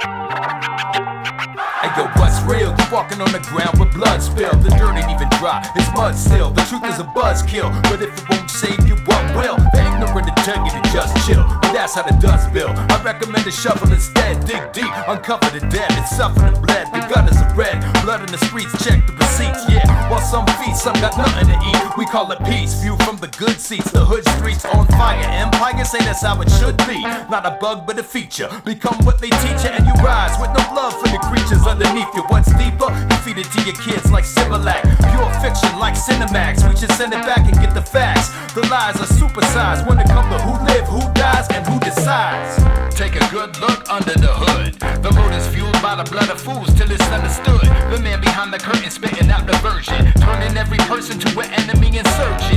Hey yo, what's real? You walking on the ground with blood spilled. The dirt ain't even dry, it's mud still. The truth is a buzzkill, but if it won't save you, what will? The ignorant to tell you to just chill, but that's how the dust build. I recommend a shovel instead. Dig deep, uncover the dead. It's suffering bled. The gutters are red, blood in the streets. Check the receipts, yeah. While some feast, some got nothing to eat. We call it peace. From the good seats, the hood streets on fire. Empire say that's how it should be. Not a bug, but a feature. Become what they teach you, and you rise with no love for the creatures underneath you. What's deeper? You feed it to your kids like Similac. Pure fiction like Cinemax. We should send it back and get the facts. The lies are supersized when it comes to who live, who dies, and who decides. Take a good look under the hood. The load is fueled by the blood of fools till it's understood. The man behind the curtain spitting out the version. Turning every person to an enemy insurgent.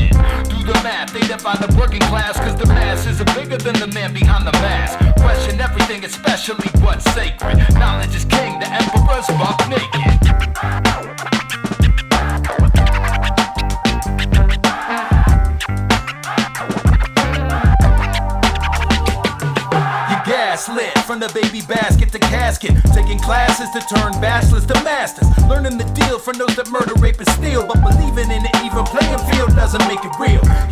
The math, the working class, cause the masses are bigger than the man behind the mask. Question everything, especially what's sacred. Knowledge is king, the emperor's buck naked. Gaslit from the baby basket to casket. Taking classes to turn bachelors to masters. Learning the deal from those that murder, rape, and steal. But believing in the even playing field doesn't make it real.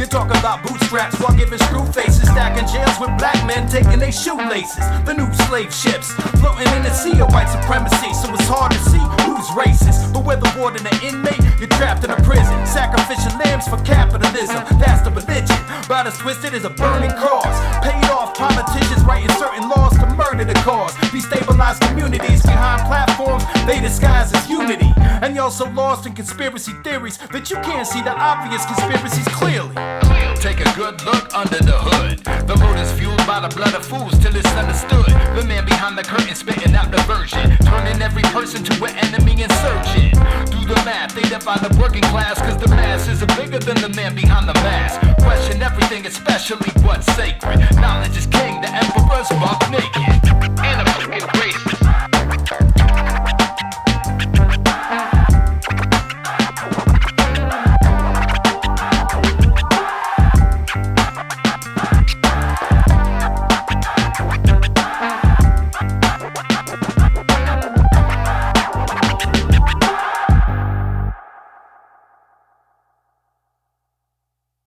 You're talking about bootstraps while giving screw faces. Stacking jails with black men taking their shoelaces. The new slave ships floating in the sea of white supremacy. So it's hard to see who's racist. But whether more than an inmate, you're trapped in a prison. Sacrificial lambs for capitalism. That's the religion. About as twisted as a burning cross. Paid off politicians writing certain laws to murder the cause. Destabilize communities behind platforms they disguise as unity. And you're so lost in conspiracy theories that you can't see the obvious conspiracies clearly. Under the hood. The load is fueled by the blood of fools till it's understood. The man behind the curtain spitting out the version. Turning every person to an enemy insurgent. Do the math, they define the working class, cause the masses are bigger than the man behind the mask.